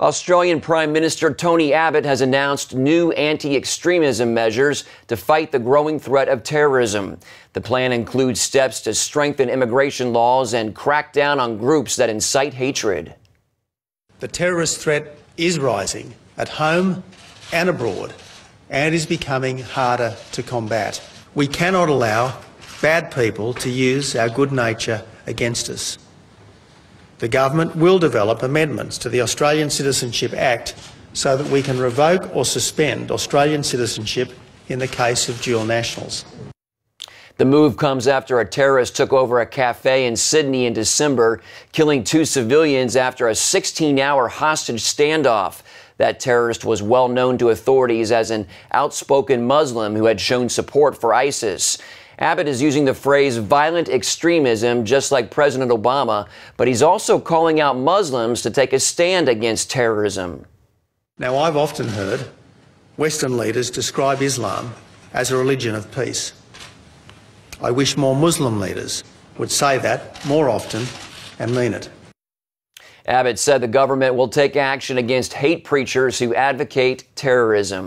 Australian Prime Minister Tony Abbott has announced new anti extremism measures to fight the growing threat of terrorism. The plan includes steps to strengthen immigration laws and crack down on groups that incite hatred. The terrorist threat is rising at home and abroad and is becoming harder to combat. We cannot allow bad people to use our good nature against us. The government will develop amendments to the Australian Citizenship Act so that we can revoke or suspend Australian citizenship in the case of dual nationals. The move comes after a terrorist took over a cafe in Sydney in December, killing two civilians after a 16 hour hostage standoff. That terrorist was well known to authorities as an outspoken Muslim who had shown support for ISIS. Abbott is using the phrase violent extremism just like President Obama, but he's also calling out Muslims to take a stand against terrorism. Now, I've often heard Western leaders describe Islam as a religion of peace. I wish more Muslim leaders would say that more often and mean it. Abbott said the government will take action against hate preachers who advocate terrorism.